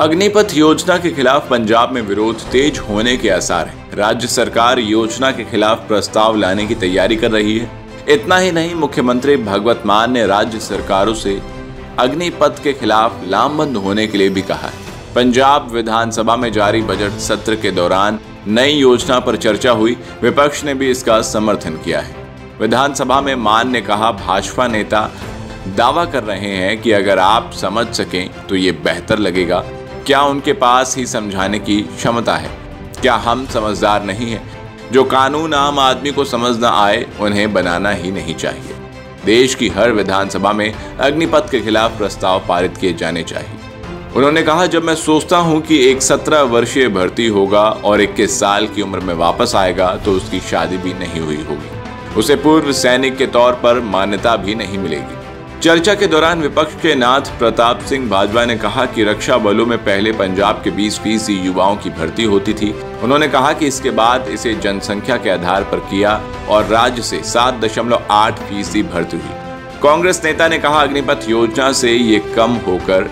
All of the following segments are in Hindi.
अग्निपथ योजना के खिलाफ पंजाब में विरोध तेज होने के आसार हैं। राज्य सरकार योजना के खिलाफ प्रस्ताव लाने की तैयारी कर रही है। इतना ही नहीं, मुख्यमंत्री भगवत मान ने राज्य सरकारों से अग्निपथ के खिलाफ लामबंद होने के लिए भी कहा है। पंजाब विधानसभा में जारी बजट सत्र के दौरान नई योजना पर चर्चा हुई। विपक्ष ने भी इसका समर्थन किया है। विधानसभा में मान ने कहा, भाजपा नेता दावा कर रहे हैं कि अगर आप समझ सकें तो ये बेहतर लगेगा। क्या उनके पास ही समझाने की क्षमता है? क्या हम समझदार नहीं हैं? जो कानून आम आदमी को समझ न आए, उन्हें बनाना ही नहीं चाहिए। देश की हर विधानसभा में अग्निपथ के खिलाफ प्रस्ताव पारित किए जाने चाहिए। उन्होंने कहा, जब मैं सोचता हूँ कि एक सत्रह वर्षीय भर्ती होगा और इक्कीस साल की उम्र में वापस आएगा तो उसकी शादी भी नहीं हुई होगी। उसे पूर्व सैनिक के तौर पर मान्यता भी नहीं मिलेगी। चर्चा के दौरान विपक्ष के नाथ प्रताप सिंह भाजपा ने कहा कि रक्षा बलों में पहले पंजाब के 20 फ़ीसदी युवाओं की भर्ती होती थी। उन्होंने कहा कि इसके बाद इसे जनसंख्या के आधार पर किया और राज्य से 7.8 फ़ीसदी भर्ती हुई। कांग्रेस नेता ने कहा, अग्निपथ योजना से ये कम होकर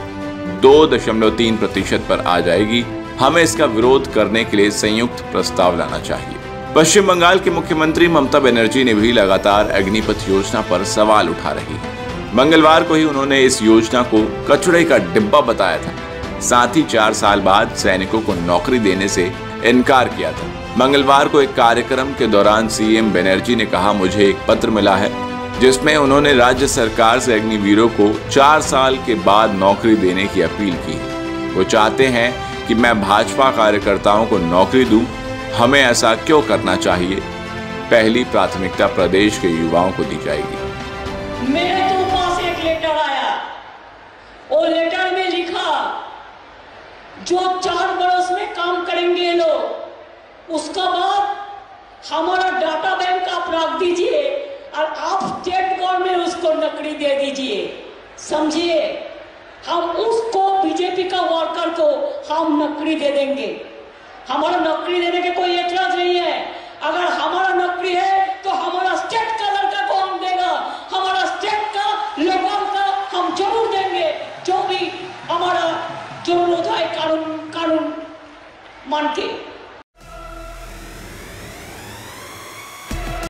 2.3 प्रतिशत पर आ जाएगी। हमें इसका विरोध करने के लिए संयुक्त प्रस्ताव लाना चाहिए। पश्चिम बंगाल के मुख्यमंत्री ममता बनर्जी ने भी लगातार अग्निपथ योजना पर सवाल उठा रही है। मंगलवार को ही उन्होंने इस योजना को कचड़े का डिब्बा बताया था। साथ ही चार साल बाद सैनिकों को नौकरी देने से इनकार किया था। मंगलवार को एक कार्यक्रम के दौरान सीएम बनर्जी ने कहा, मुझे एक पत्र मिला है, जिसमें उन्होंने राज्य सरकार से अग्निवीरों को चार साल के बाद नौकरी देने की अपील की वो चाहते हैं कि मैं भाजपा कार्यकर्ताओं को नौकरी दूँ। हमें ऐसा क्यों करना चाहिए? पहली प्राथमिकता प्रदेश के युवाओं को दी जाएगी। मेरे तो पास एक लेटर आया वो लेटर में लिखा, जो चार बरस में काम करेंगे लोग, उसका बाद हमारा डाटा बैंक आप रख दीजिए और आप स्टेट गवर्नमेंट उसको नकली दे दीजिए। समझिए, हम उसको बीजेपी का वर्कर को हम नकली दे देंगे। हमारा नौकरी देने के कोई एतराज़ नहीं है। अगर हमारा नौकरी है तो हमारा स्टेट का लड़का को हम देगा हमारा स्टेट का लोकल का हम ज़रूर देंगे जो भी हमारा ज़रूरत है